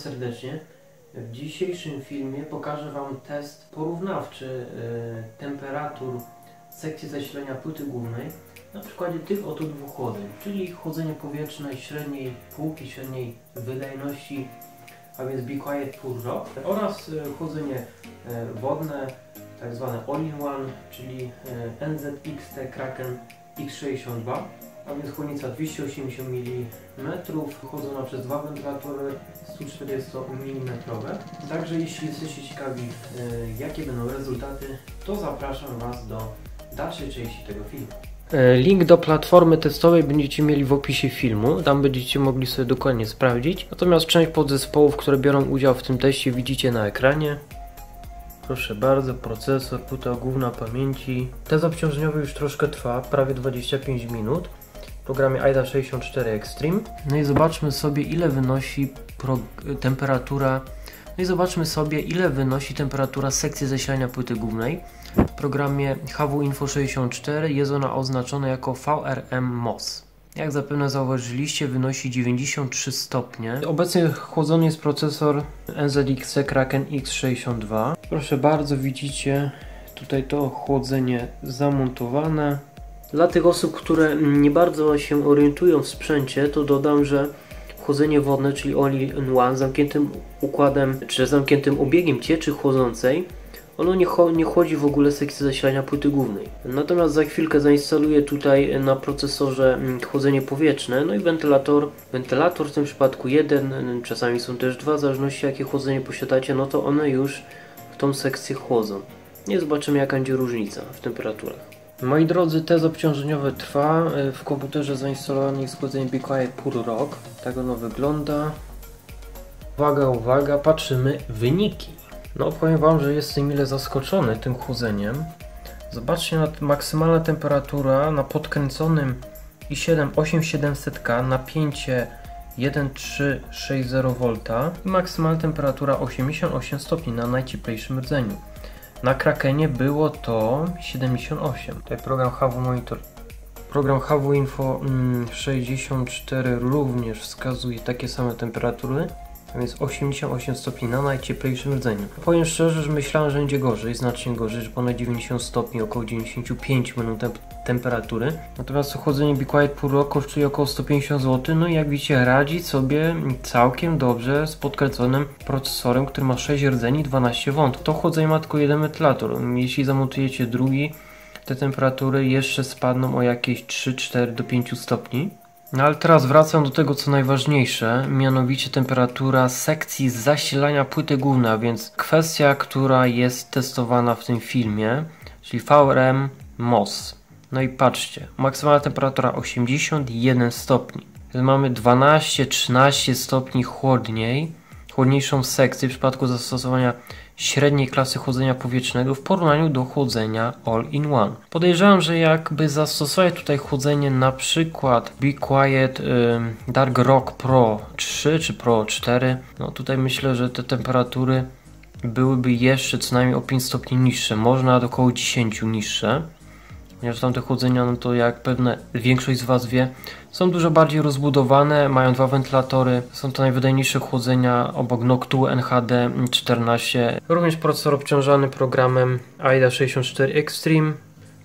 serdecznie. W dzisiejszym filmie pokażę Wam test porównawczy y, temperatur sekcji zasilania płyty głównej na przykładzie tych oto dwóch chłodzeń, czyli chłodzenie powietrzne średniej półki, średniej wydajności, a więc Be Quiet Pour Rock oraz y, chłodzenie y, wodne, tak zwane All-in-One, czyli NZXT Kraken X62 a więc chłodnica 280 mm, chłodzona przez dwa wentylatory 140 mm. Także jeśli jesteście ciekawi y, jakie będą rezultaty, to zapraszam Was do dalszej części tego filmu. E, link do platformy testowej będziecie mieli w opisie filmu, tam będziecie mogli sobie dokładnie sprawdzić. Natomiast część podzespołów, które biorą udział w tym teście widzicie na ekranie. Proszę bardzo, procesor, płyta główna pamięci. Test obciążeniowy już troszkę trwa, prawie 25 minut programie AIDA 64 Extreme. No i zobaczmy sobie ile wynosi temperatura no i zobaczmy sobie ile wynosi temperatura sekcji zasilania płyty głównej. W programie HW Info 64 jest ona oznaczona jako VRM MOS. Jak zapewne zauważyliście wynosi 93 stopnie. Obecnie chłodzony jest procesor NZXC Kraken X62. Proszę bardzo widzicie tutaj to chłodzenie zamontowane. Dla tych osób, które nie bardzo się orientują w sprzęcie, to dodam, że chłodzenie wodne, czyli all-in-one, zamkniętym układem, czy zamkniętym obiegiem cieczy chłodzącej, ono nie, nie w ogóle sekcji zasilania płyty głównej. Natomiast za chwilkę zainstaluję tutaj na procesorze mm, chłodzenie powietrzne, no i wentylator. Wentylator w tym przypadku jeden, czasami są też dwa, w zależności jakie chłodzenie posiadacie, no to one już w tą sekcję chłodzą. Nie zobaczymy jaka będzie różnica w temperaturach. Moi drodzy, test obciążeniowy trwa. E, w komputerze zainstalowany jest chłodzenie Be Quiet Pure Rock. Tak ono wygląda. Uwaga, uwaga, patrzymy wyniki. No powiem Wam, że jestem mile zaskoczony tym chłodzeniem. Zobaczcie, na maksymalna temperatura na podkręconym i7 8700K napięcie 1360 V i maksymalna temperatura 88 stopni na najcieplejszym rdzeniu. Na Krakenie było to 78. Tutaj program HW Monitor. Program HW Info 64 mm, również wskazuje takie same temperatury a więc 88 stopni na najcieplejszym rdzeniu. Powiem szczerze, że myślałem, że będzie gorzej, znacznie gorzej, że ponad 90 stopni, około 95 będą te temperatury. Natomiast ochłodzenie Be Quiet Rock kosztuje około 150 zł, no i jak widzicie radzi sobie całkiem dobrze z podkręconym procesorem, który ma 6 rdzeni i 12 wąt. To chłodzenie ma tylko jeden wentylator. Jeśli zamontujecie drugi, te temperatury jeszcze spadną o jakieś 3-4 do 5 stopni. No ale teraz wracam do tego co najważniejsze, mianowicie temperatura sekcji zasilania płyty głównej, więc kwestia, która jest testowana w tym filmie, czyli VRM MOS. No i patrzcie, maksymalna temperatura 81 stopni. Mamy 12-13 stopni chłodniej, chłodniejszą sekcję w przypadku zastosowania średniej klasy chłodzenia powietrznego w porównaniu do chłodzenia all-in-one. Podejrzewam, że jakby zastosować tutaj chłodzenie na przykład Be Quiet Dark Rock Pro 3 czy Pro 4, no tutaj myślę, że te temperatury byłyby jeszcze co najmniej o 5 stopni niższe, można nawet około 10 niższe. Ponieważ tamte chłodzenia, no to jak pewne większość z Was wie, są dużo bardziej rozbudowane, mają dwa wentylatory, są to najwydajniejsze chłodzenia obok Noctu NHD 14. Również procesor obciążany programem AIDA 64 Extreme.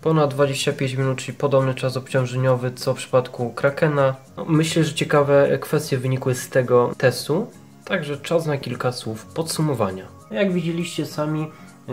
Ponad 25 minut, czyli podobny czas obciążeniowy co w przypadku Krakena. No, myślę, że ciekawe kwestie wynikły z tego testu. Także czas na kilka słów podsumowania. Jak widzieliście sami,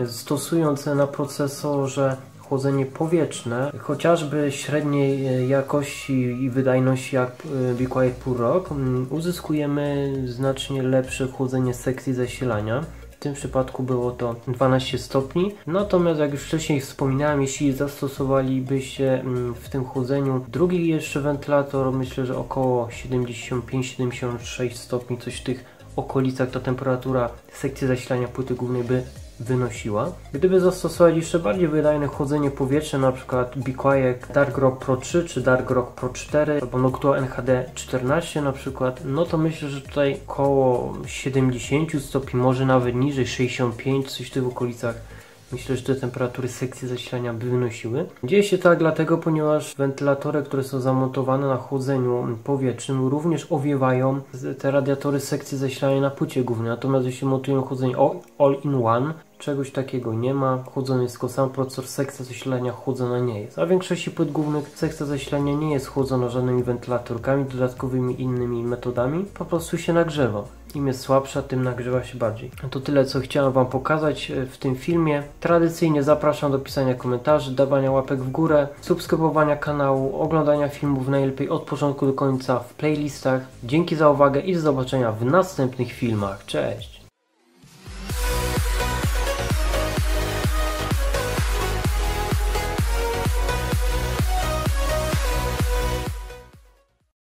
stosując na procesorze chłodzenie powietrzne, chociażby średniej e, jakości i wydajności jak Be Quiet Pure Rock, uzyskujemy znacznie lepsze chłodzenie sekcji zasilania. W tym przypadku było to 12 stopni. Natomiast jak już wcześniej wspominałem, jeśli zastosowalibyście w tym chłodzeniu drugi jeszcze wentylator, myślę, że około 75-76 stopni, coś w tych okolicach ta temperatura sekcji zasilania płyty głównej by wynosiła. Gdyby zastosować jeszcze bardziej wydajne chłodzenie powietrza, na przykład Be Quiet Dark Rock Pro 3 czy Dark Rock Pro 4 albo Noctua NHD 14 na przykład, no to myślę, że tutaj około 70 stopni, może nawet niżej, 65, coś w tych okolicach myślę, że te temperatury sekcji zasilania by wynosiły. Dzieje się tak dlatego, ponieważ wentylatory, które są zamontowane na chłodzeniu powietrznym również owiewają te radiatory sekcji zasilania na płycie głównej. Natomiast jeśli montują chłodzenie all-in-one, czegoś takiego nie ma. Chłodzony jest tylko sam procesor, sekcja zasilania chłodzona nie jest. A w większości płyt głównych sekcja zasilania nie jest chłodzona żadnymi wentylatorkami, dodatkowymi innymi metodami. Po prostu się nagrzewa. Im jest słabsza, tym nagrzewa się bardziej. To tyle, co chciałem Wam pokazać e, w tym filmie. Tradycyjnie zapraszam do pisania komentarzy, dawania łapek w górę, subskrybowania kanału, oglądania filmów najlepiej od początku do końca w playlistach. Dzięki za uwagę i do zobaczenia w następnych filmach. Cześć!